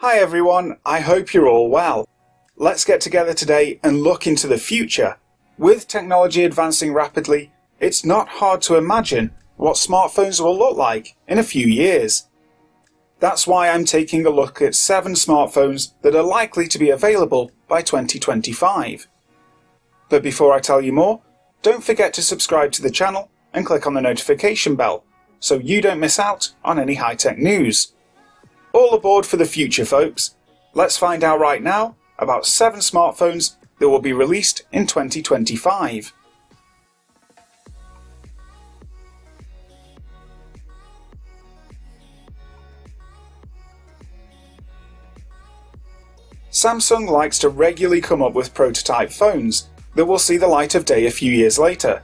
Hi everyone, I hope you're all well. Let's get together today and look into the future. With technology advancing rapidly, it's not hard to imagine what smartphones will look like in a few years. That's why I'm taking a look at 7 smartphones that are likely to be available by 2025. But before I tell you more, don't forget to subscribe to the channel and click on the notification bell so you don't miss out on any high-tech news. All aboard for the future, folks. Let's find out right now about 7 smartphones that will be released in 2025. Samsung likes to regularly come up with prototype phones that will see the light of day a few years later.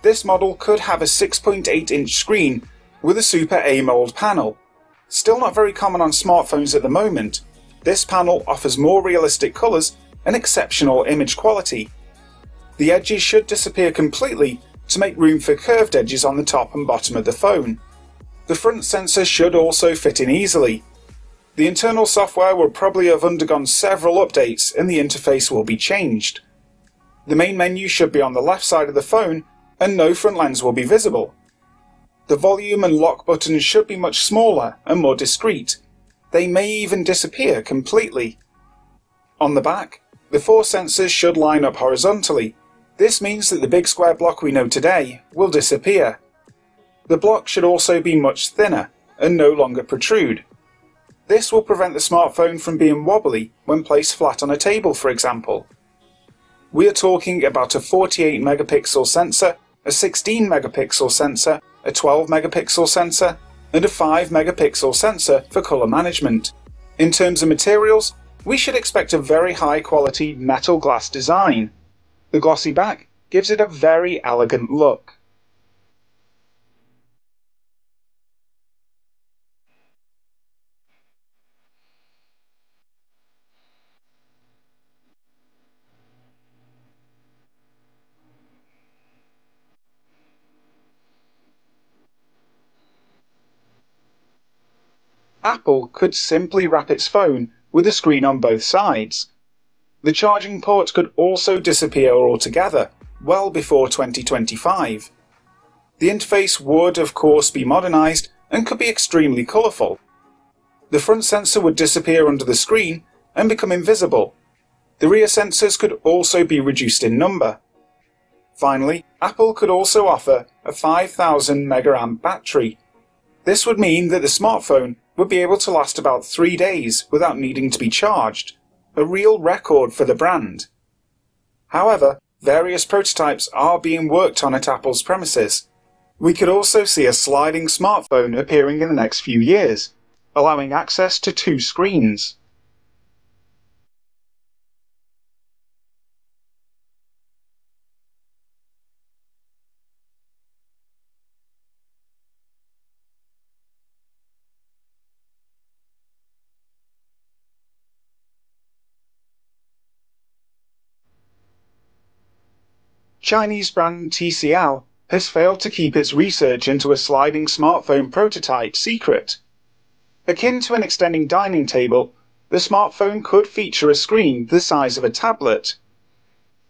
This model could have a 6.8 inch screen with a Super AMOLED panel. Still not very common on smartphones at the moment, this panel offers more realistic colours and exceptional image quality. The edges should disappear completely to make room for curved edges on the top and bottom of the phone. The front sensor should also fit in easily. The internal software will probably have undergone several updates and the interface will be changed. The main menu should be on the left side of the phone and no front lens will be visible. The volume and lock buttons should be much smaller and more discreet. They may even disappear completely. On the back, the four sensors should line up horizontally. This means that the big square block we know today will disappear. The block should also be much thinner and no longer protrude. This will prevent the smartphone from being wobbly when placed flat on a table for example. We are talking about a 48 megapixel sensor a 16 megapixel sensor, a 12 megapixel sensor, and a 5 megapixel sensor for colour management. In terms of materials, we should expect a very high quality metal glass design. The glossy back gives it a very elegant look. Apple could simply wrap its phone with a screen on both sides. The charging port could also disappear altogether, well before 2025. The interface would, of course, be modernised and could be extremely colourful. The front sensor would disappear under the screen and become invisible. The rear sensors could also be reduced in number. Finally, Apple could also offer a 5000 mAh battery. This would mean that the smartphone would be able to last about three days without needing to be charged, a real record for the brand. However, various prototypes are being worked on at Apple's premises. We could also see a sliding smartphone appearing in the next few years, allowing access to two screens. Chinese brand TCL has failed to keep its research into a sliding smartphone prototype secret. Akin to an extending dining table, the smartphone could feature a screen the size of a tablet.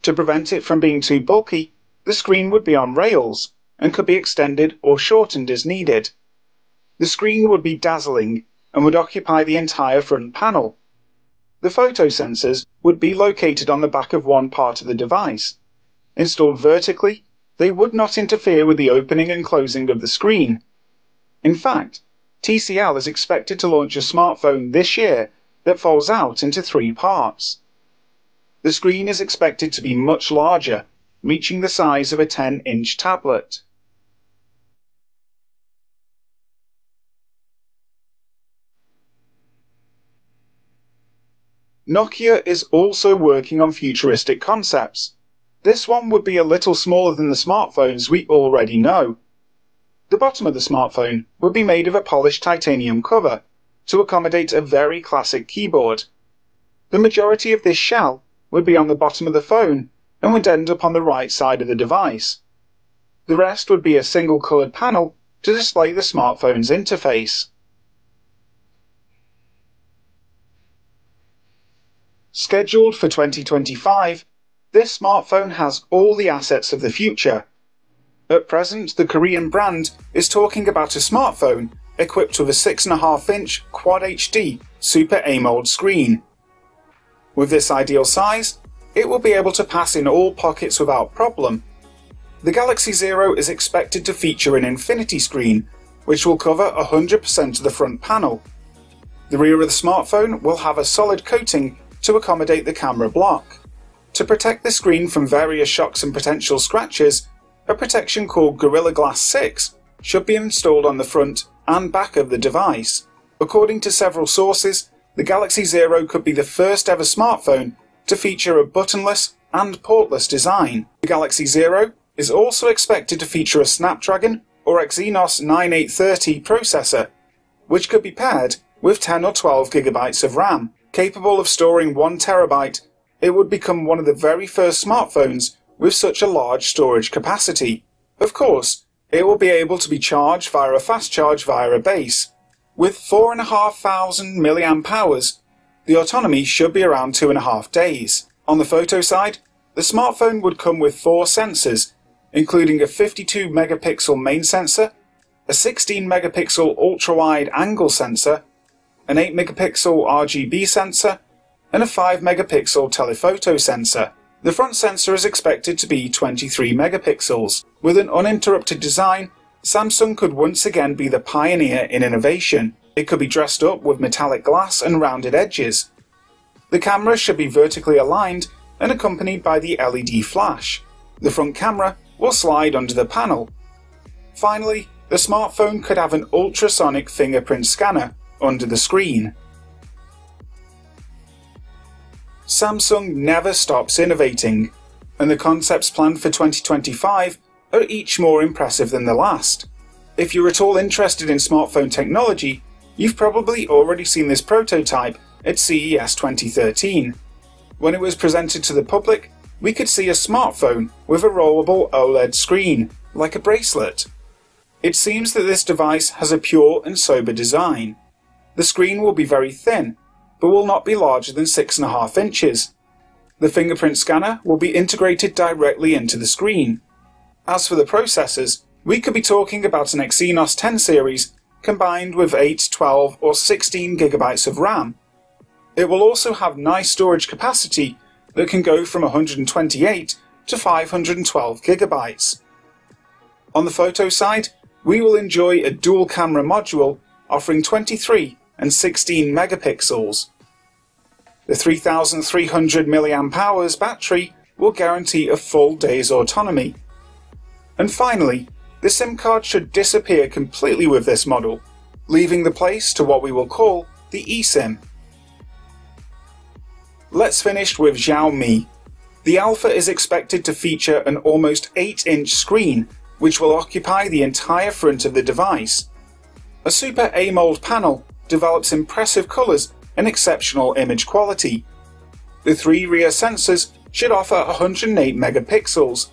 To prevent it from being too bulky, the screen would be on rails and could be extended or shortened as needed. The screen would be dazzling and would occupy the entire front panel. The photo sensors would be located on the back of one part of the device Installed vertically, they would not interfere with the opening and closing of the screen. In fact, TCL is expected to launch a smartphone this year that folds out into three parts. The screen is expected to be much larger, reaching the size of a 10 inch tablet. Nokia is also working on futuristic concepts. This one would be a little smaller than the smartphones we already know. The bottom of the smartphone would be made of a polished titanium cover to accommodate a very classic keyboard. The majority of this shell would be on the bottom of the phone and would end up on the right side of the device. The rest would be a single coloured panel to display the smartphone's interface. Scheduled for 2025, this smartphone has all the assets of the future. At present, the Korean brand is talking about a smartphone equipped with a 6.5 inch Quad HD Super AMOLED screen. With this ideal size, it will be able to pass in all pockets without problem. The Galaxy Zero is expected to feature an infinity screen, which will cover 100% of the front panel. The rear of the smartphone will have a solid coating to accommodate the camera block. To protect the screen from various shocks and potential scratches, a protection called Gorilla Glass 6 should be installed on the front and back of the device. According to several sources, the Galaxy Zero could be the first ever smartphone to feature a buttonless and portless design. The Galaxy Zero is also expected to feature a Snapdragon or Exynos 9830 processor, which could be paired with 10 or 12 gigabytes of RAM. Capable of storing 1 terabyte, it would become one of the very first smartphones with such a large storage capacity. Of course, it will be able to be charged via a fast charge via a base. With 4,500 mAh, the autonomy should be around 2.5 days. On the photo side, the smartphone would come with four sensors, including a 52 megapixel main sensor, a 16 megapixel ultra wide angle sensor, an 8 megapixel RGB sensor, and a 5 megapixel telephoto sensor. The front sensor is expected to be 23 megapixels. With an uninterrupted design, Samsung could once again be the pioneer in innovation. It could be dressed up with metallic glass and rounded edges. The camera should be vertically aligned and accompanied by the LED flash. The front camera will slide under the panel. Finally, the smartphone could have an ultrasonic fingerprint scanner under the screen. Samsung never stops innovating, and the concepts planned for 2025 are each more impressive than the last. If you're at all interested in smartphone technology, you've probably already seen this prototype at CES 2013. When it was presented to the public, we could see a smartphone with a rollable OLED screen, like a bracelet. It seems that this device has a pure and sober design. The screen will be very thin, but will not be larger than 6.5 inches. The fingerprint scanner will be integrated directly into the screen. As for the processors, we could be talking about an Exynos 10 series combined with 8, 12 or 16 gigabytes of RAM. It will also have nice storage capacity that can go from 128 to 512 gigabytes. On the photo side, we will enjoy a dual camera module offering 23 and 16 megapixels. The 3300 mAh battery will guarantee a full day's autonomy. And finally, the SIM card should disappear completely with this model, leaving the place to what we will call the eSIM. Let's finish with Xiaomi. The Alpha is expected to feature an almost 8 inch screen, which will occupy the entire front of the device. A Super AMOLED panel develops impressive colours and exceptional image quality. The three rear sensors should offer 108 megapixels.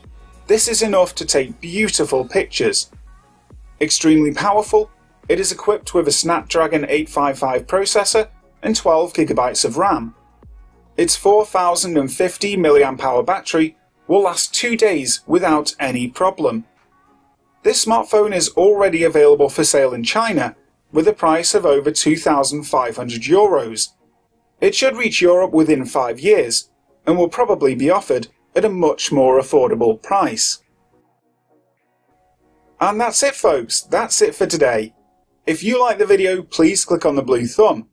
This is enough to take beautiful pictures. Extremely powerful, it is equipped with a Snapdragon 855 processor and 12 GB of RAM. Its 4050 mAh battery will last two days without any problem. This smartphone is already available for sale in China with a price of over 2,500 euros. It should reach Europe within five years and will probably be offered at a much more affordable price. And that's it folks, that's it for today. If you like the video, please click on the blue thumb.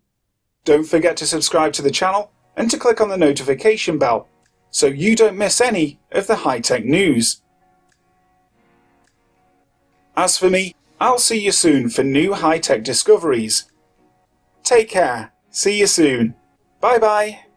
Don't forget to subscribe to the channel and to click on the notification bell so you don't miss any of the high-tech news. As for me, I'll see you soon for new high-tech discoveries. Take care. See you soon. Bye bye.